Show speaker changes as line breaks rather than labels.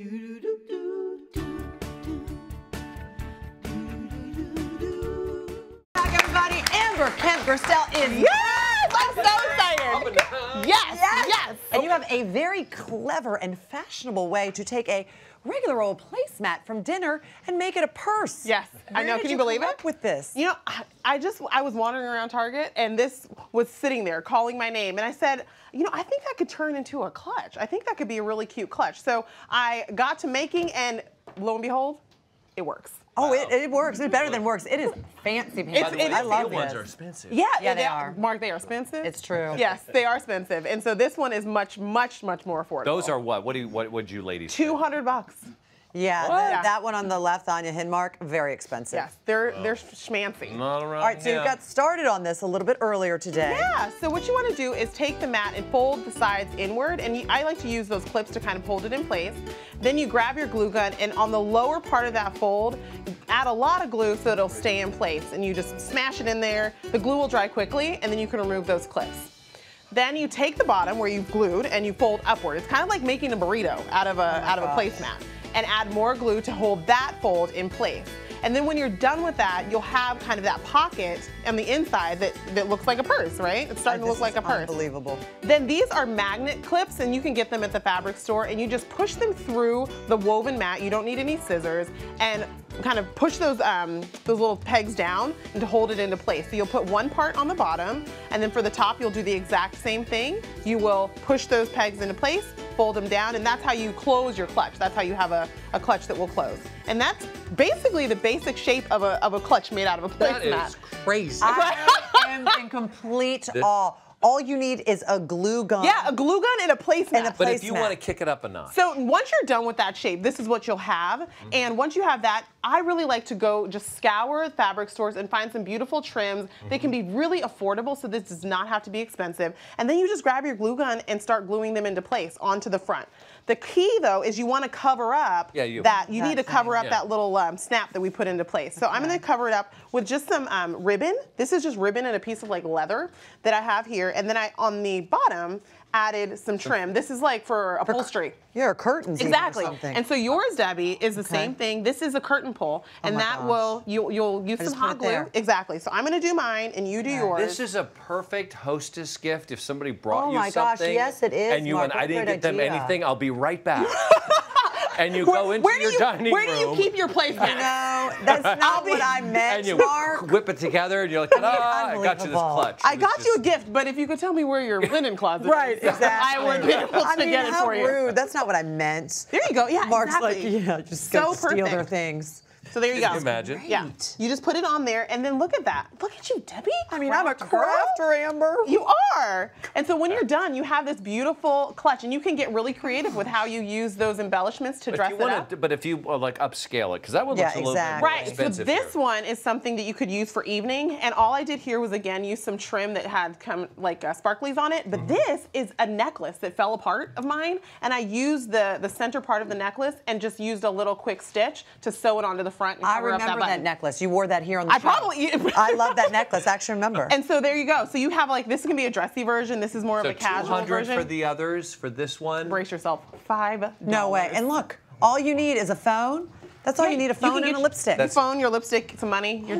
Back, everybody. Amber Kemp Gerstel is.
Yes! I'm. Yes, yes.
And you have a very clever and fashionable way to take a regular old placemat from dinner and make it a purse.
Yes, I know. Can you believe it?
up with this?
You know, I- I just I was wandering around Target and this was sitting there calling my name and I said, you know, I think that could turn into a clutch. I think that could be a really cute clutch. So I got to making and lo and behold, it works.
Oh, it, it works. It's better than works. It is fancy pants.
It's- it
I
is-
love
Steel ones are expensive.
Yeah,
Yeah, they are.
Mark, they are expensive.
It's true.
Yes, they are expensive. And so this one is much, much, much more affordable.
Those are what? What do you, what would you ladies?
200 bucks.
Yeah,
What?
that, that one on the left, Anya Hindmarch, very expensive.
Yes, they're they're schmancy.
Not around
All right, so you got started on this a little bit earlier today.
Yeah, so what you want to do is take the mat and fold the sides inward, and you, I like to use those clips to kind of hold it in place. Then you grab your glue gun, and on the lower part of that fold, add a lot of glue so it'll stay in place, and you just smash it in there. The glue will dry quickly, and then you can remove those clips. Then you take the bottom where you've glued and you fold upward. It's kind of like making a burrito out of a out of a oh
gosh.
placemat, and add more glue to hold that fold in place. And then when you're done with that, you'll have kind of that pocket on the inside that, that looks like a purse, right? It's starting to look like a purse.
Unbelievable.
Then these are magnet clips, and you can get them at the fabric store, and you just push them through the woven mat. You don't need any scissors, and kind of push those um, those little pegs down and to hold it into place. So you'll put one part on the bottom, and then for the top, you'll do the exact same thing. You will push those pegs into place, fold them down, and that's how you close your clutch. That's how you have a, a clutch that will close. And that's basically the basic shape of a, of a clutch made out of a
That
placemat.
is crazy.
I am in complete awe. All you need is a glue gun.
Yeah, a glue gun and a placemat.
And a
but if you want to kick it up a notch,
So once you're done with that shape, this is what you'll have. Mm-hmm. And once you have that, I really like to go just scour fabric stores and find some beautiful trims. They can be really affordable, so this does not have to be expensive. And then you just grab your glue gun and start gluing them into place onto the front. The key though is you want to cover up
Yeah, you-
that. You
That
need to cover up
Yeah.
that little um, snap that we put into place. So I'm going to cover it up with just some um, ribbon. This is just ribbon and a piece of like leather that I have here. And then I on the bottom added some trim. This is like for upholstery.
Yeah, or curtains even or
Exactly.
something.
And so yours, Debbie, is the same thing. This is a curtain pull, oh and
Oh my
that
gosh.
will you you'll use
I
some hot glue. Exactly. So I'm gonna do mine, and you do yours.
this is a perfect hostess gift. If somebody brought you some.
Oh
you
my gosh,
something,
yes, it is,
and you
Mark.
and
What
I
a
didn't
great
get them
idea.
anything, I'll be right back. and you
where,
go into
where do
your
you
dining
where do you keep your placemat?
no, that's not what I meant,
and you
Mark.
whip it together, and you're like, ah, I got you this clutch.
I
It was
got you a gift, but if you could tell me where your linen closet
Right,
is,
exactly.
I would be able to
I mean,
get it
how
for you.
rude. That's not what I meant.
There you go. Yeah,
Mark's
exactly.
like, yeah, just
So
go steal their things.
So there you go.
you imagine?
Yeah. You just put it on there, and then look at that. Look at you, Debbie.
I mean, I'm a
Craft girl.
crafter, Amber.
You are. And so when you're done, you have this beautiful clutch, and you can get really creative with how you use those embellishments to
But
dress
if you
it
wanna
up.
but if you uh, like upscale it, because that one
Yeah,
looks a little
exactly.
bit more
Right, so this
here.
one is something that you could use for evening, and all I did here was again use some trim that had come like uh, sparklies on it. But
Mm-hmm.
this is a necklace that fell apart of mine, and I used the the center part of the necklace and just used a little quick stitch to sew it onto the front. And
I
cover up
remember
that,
that, necklace. You wore that here on the
I
show.
probably-
I love that necklace. I actually remember.
And so there you go. So you have like this can be a dressy version. This is more
So
of a casual
200
version.
for the others. For this one,
Brace yourself. Five.
no way. And look, all you need is a phone. That's all you need, a phone and a lipstick.
Your phone, your lipstick, some money. You're